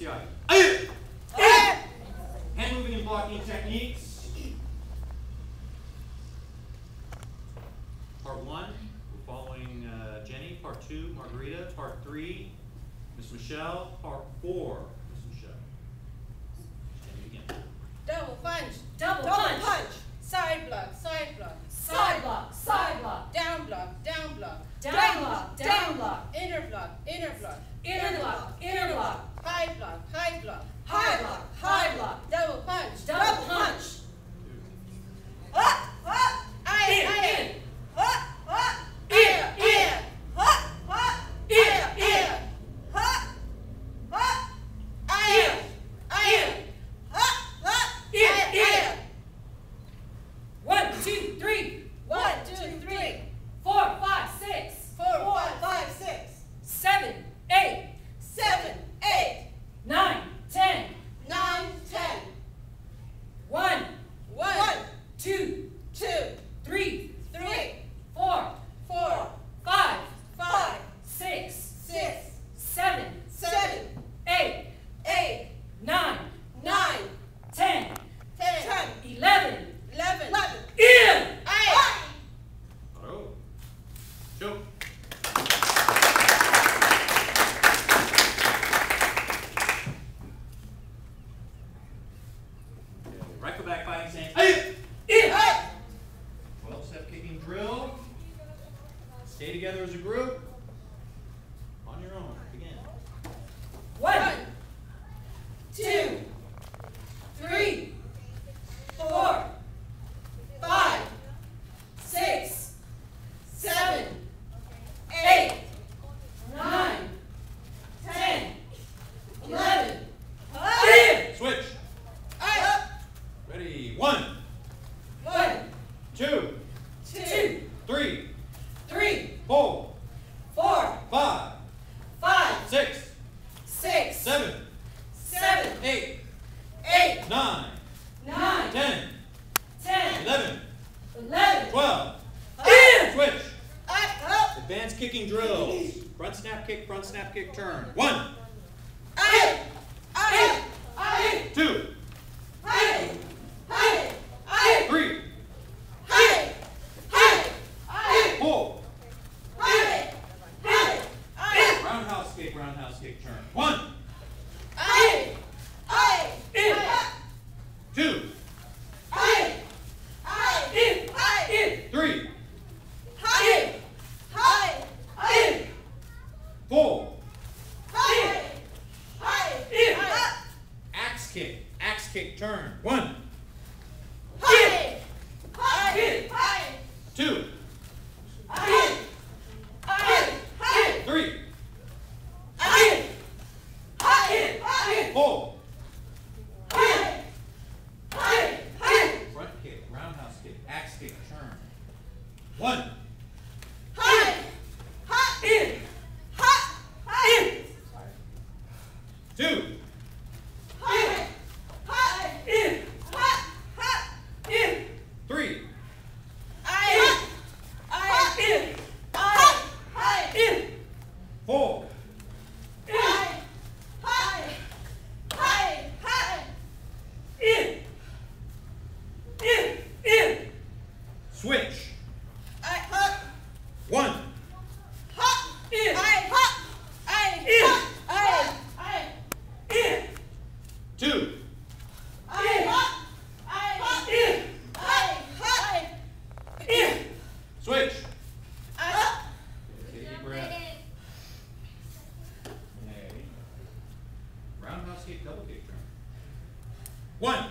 the eye. Hand moving and blocking techniques. Part one, we're following uh, Jenny. Part two, Margarita. Part three, Miss Michelle. Part four, Miss Michelle. Jenny begin. Double punch. Double Double punch. punch. Side block. Side block. Side block, side block, Down block. Down block. Down block, down block. Inner block. Inner block. Inner block, inner block. High block. High block. High block, high block. Double punch. Double punch. Up, up. Aye, In, aye. in. Up, up. In, Aye, in. aye. Up, up. In, Aye, in. aye. Up, up. Aye, aye. Up, up. In, Aye, in. aye. One, two, three, One, two, three, four, five, six, four, five, five, six, seven, eight, seven, eight, nine, ten. nine, ten. One, One, two, two, three, three, four, four, five, five, six, six, seven, seven, eight, eight, nine, nine, ten, ten, ten, eleven. eleven, eleven. In! Aye. Oh. Show. Okay, Right foot back fighting stance. In! Aye. 12 step kicking drill. Stay together as a group. On your own. Begin. One, two, three, four, five, six, seven, eight, nine, ten, eleven. In! Switch. Aye. Ready. One, One, two, two, three, three, four, four, five, five, six, six, seven, seven, eight, eight, nine, nine, ten, ten, eleven, eleven. twelve. In! Switch. aye, up, Advanced kicking drills. Front snap kick, front snap kick, turn. One, aye, aye, aye, two, aye, aye, aye, three, aye, aye, aye, four. aye, aye, aye, Roundhouse kick, roundhouse kick, turn. One, aye, aye, In! two, aye, aye, In! aye, In! three, aye, aye, aye, four. aye, aye, In! aye, Axe kick, axe kick, turn. One, aye, aye, aye, two, aye, aye, aye, three, aye, aye, aye, four. aye, aye, aye, Front kick, roundhouse kick, axe kick, turn. One, aye, aye, In! aye, aye, two, aye, aye, In! aye, aye, In! three, aye, aye, In! aye, aye, In! four. aye, aye, aye, aye, In! In! In! Switch. aye, aye, One, hop, In! aye, hop, aye, In. hop, aye, aye, In! two, aye, hop, aye, hop, In! aye, hop, In! switch. aye, hop, Take a deep breath. Okay. Roundhouse kick, double kick, turn. One,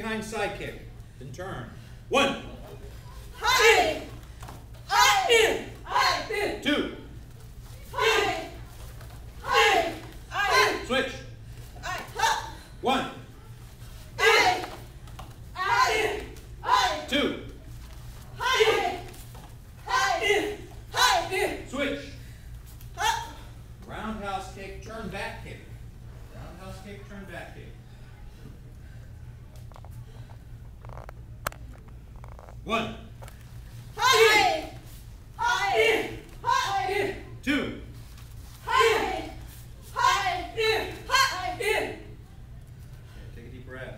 behind side kick. Then turn. One. High. High in. High in. Two. High. High in. High in. Switch. One. High. High in. High in. Two. High. High in. High in. Switch. Roundhouse kick, turn back kick. Roundhouse kick, turn back kick. One, Hi. Hi. Hi. Two, Hi. Hi. Hi. Okay, take a deep breath.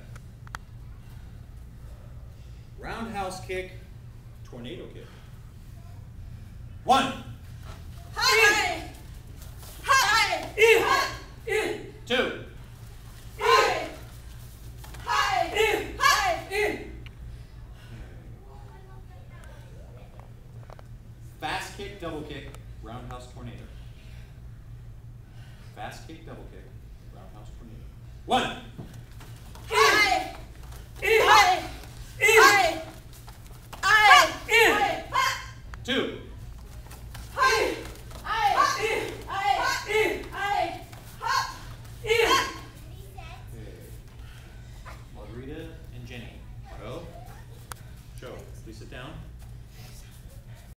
Roundhouse kick, tornado kick. One, Hi. Hi. In. two, Hi. Hi. In. Hi. In. fast kick, double kick, roundhouse tornado. Fast kick, double kick, roundhouse tornado. One,